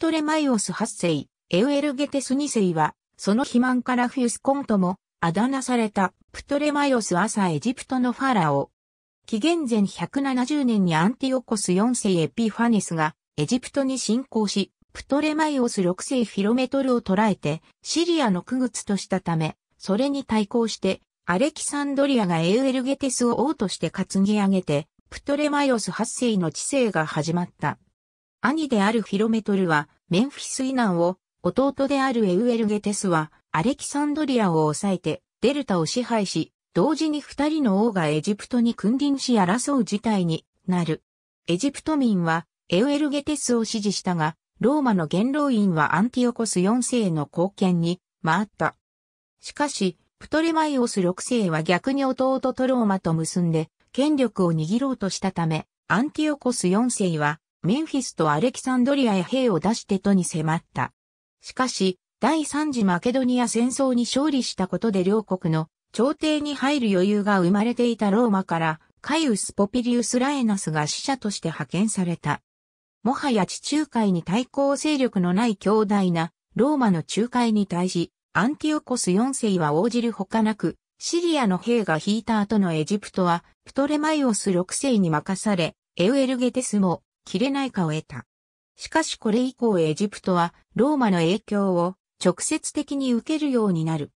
トレマイオス8世、エウエルゲテス2世は、その肥満からフュスコンとも、あだ名された、プトレマイオス朝エジプトのファラオ。紀元前170年にアンティオコス4世エピファネスが、エジプトに侵攻し、プトレマイオス6世フィロメトルを捕らえて、シリアの区物としたため、それに対抗して、アレキサンドリアがエウエルゲテスを王として担ぎ上げて、プトレマイオス8世の治世が始まった。兄であるフィロメトルは、メンフィス以南を、弟であるエウエルゲテスは、アレキサンドリアを抑えて、デルタを支配し、同時に二人の王がエジプトに君臨し争う事態になる。エジプト民は、エウエルゲテスを支持したが、ローマの元老院はアンティオコス4世の貢献に回った。しかし、プトレマイオス6世は逆に弟とローマと結んで権力を握ろうとしたため、アンティオコス4世はメンフィスとアレキサンドリアへ兵を出してとに迫った。しかし、第三次マケドニア戦争に勝利したことで両国の朝廷に入る余裕が生まれていたローマからカイウス・ポピリウス・ラエナスが使者として派遣された。もはや地中海に対抗勢力のない強大なローマの仲介に対し、アンティオコス4世は応じるほかなく、シリアの兵が引いた後のエジプトは、プトレマイオス6世に任され、エウエルゲテスも、切れないかを得た。しかしこれ以降エジプトは、ローマの影響を直接的に受けるようになる。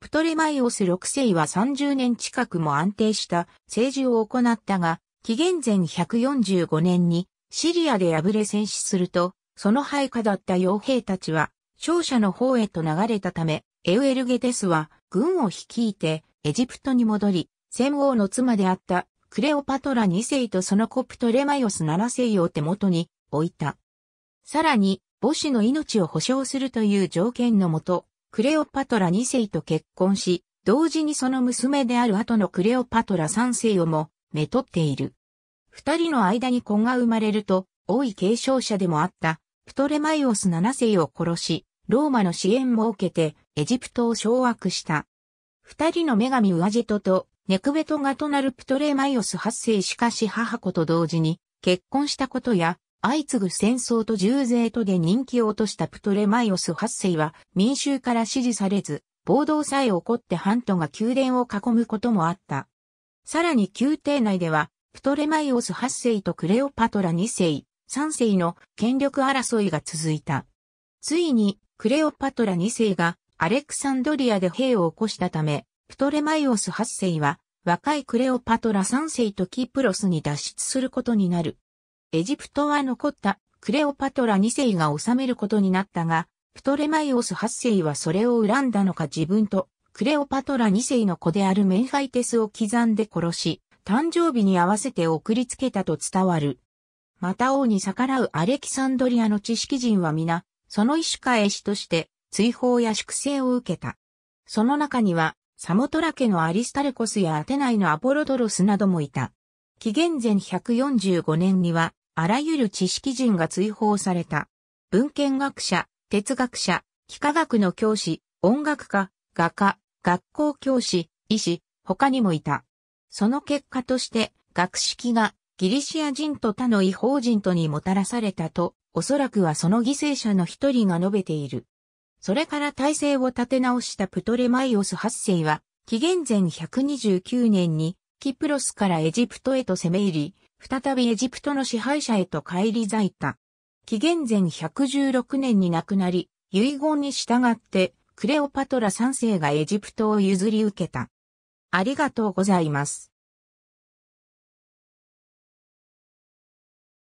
プトレマイオス6世は30年近くも安定した政治を行ったが、紀元前145年にシリアで敗れ戦死すると、その配下だった傭兵たちは勝者の方へと流れたため、エウエルゲテスは軍を率いてエジプトに戻り、戦王の妻であったクレオパトラ2世とその子プトレマイオス7世を手元に置いた。さらに、母子の命を保証するという条件のもと、クレオパトラ2世と結婚し、同時にその娘である後のクレオパトラ3世をも、めとっている。二人の間に子が生まれると、王位継承者でもあった、プトレマイオス7世を殺し、ローマの支援も受けて、エジプトを掌握した。二人の女神ウアジェトとネクベトがとなるプトレマイオス8世しかし母子と同時に結婚したことや、相次ぐ戦争と重税とで人気を落としたプトレマイオス8世は民衆から支持されず、暴動さえ起こってハントが宮殿を囲むこともあった。さらに宮廷内では、プトレマイオス8世とクレオパトラ2世、3世の権力争いが続いた。ついに、クレオパトラ2世がアレクサンドリアで兵を起こしたため、プトレマイオス8世は若いクレオパトラ3世とキプロスに脱出することになる。エジプトは残ったクレオパトラ2世が治めることになったが、プトレマイオス8世はそれを恨んだのか自分とクレオパトラ2世の子であるメンファイテスを刻んで殺し、誕生日に合わせて送りつけたと伝わる。また王に逆らうアレキサンドリアの知識人は皆、その意種返しとして追放や粛清を受けた。その中には、サモトラ家のアリスタルコスやアテナイのアポロドロスなどもいた。紀元前145年には、あらゆる知識人が追放された。文献学者、哲学者、幾何学の教師、音楽家、画家、学校教師、医師、他にもいた。その結果として、学識がギリシア人と他の違法人とにもたらされたとおそらくはその犠牲者の一人が述べている。それから体制を立て直したプトレマイオス8世は、紀元前129年にキプロスからエジプトへと攻め入り、再びエジプトの支配者へと返り咲いた。紀元前116年に亡くなり、遺言に従ってクレオパトラ3世がエジプトを譲り受けた。ありがとうございます。